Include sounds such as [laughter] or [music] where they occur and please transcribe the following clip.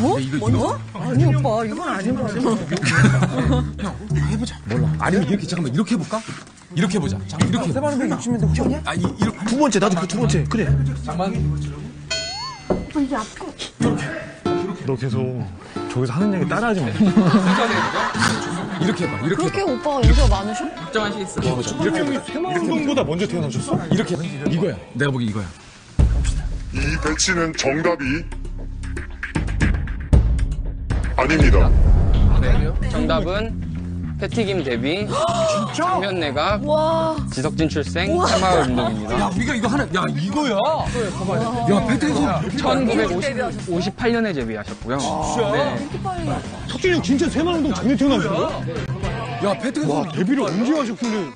어? 이거 아니 오빠 이건 아닌 거 같아. 해보자. 몰라. 아니면 이렇게 잠깐만 이렇게 해볼까? 이렇게 해보자. 자, 이렇게. 세바는데 60m 혹시 아니야? 아, 이, 이렇게. 두 번째 나도 그 두 번째 그래 잠깐만. 너 계속 저기서 하는 얘기 따라하지 마 이렇게 해봐. 이렇게 그렇게 해봐. 오빠가 용서가 많으셔? 이렇게 해봐. 운동보다 먼저 태어나셨어? 이렇게 해봐. 이거야. 내가 보기 이거야. 이 배치는 정답이 아닙니다. 네. 정답은 패티김 데뷔, [gasps] 내각, 와. 지석진 출생, 새마을 운동입니다. 야, 우리가 이거 하는, 야, 이거야. 야, 패트에서. 1958년에 데뷔하셨고요. 네. 석진이 형 진짜 새마운동 작년 태어난 거야? 야. 와 데뷔를 언제 하셨길래